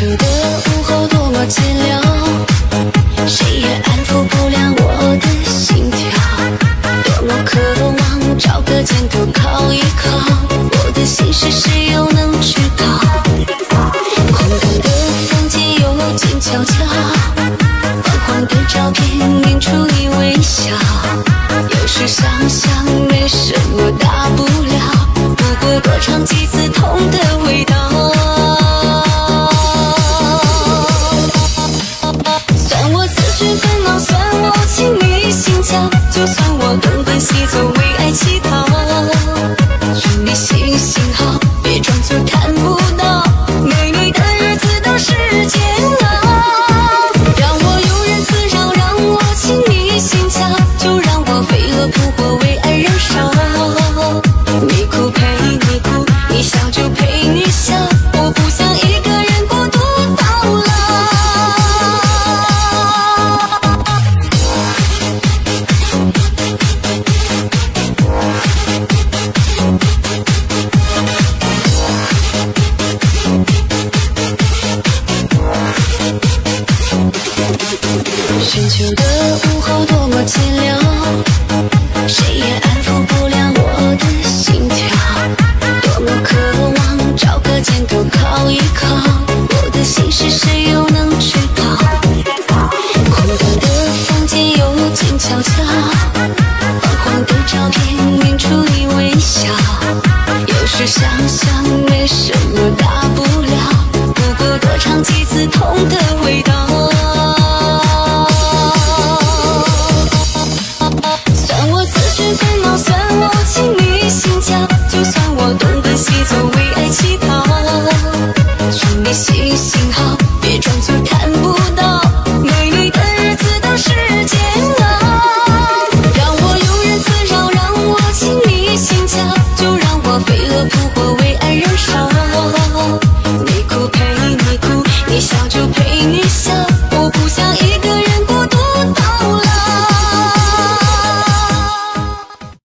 雨的午后多么寂寥，谁也安抚不了我的心跳。多么渴望找个肩膀靠一靠，我的心事谁？算我自寻烦恼，算我亲你心焦，就算我东奔西走深秋的午后多么寂寥，谁也安抚不了我的心跳。多么渴望找个肩头靠一靠，我的心事谁又能知道？空荡的房间又静悄悄，泛黄的照片映出你微笑。有时想想没什么我自寻烦恼，算我亲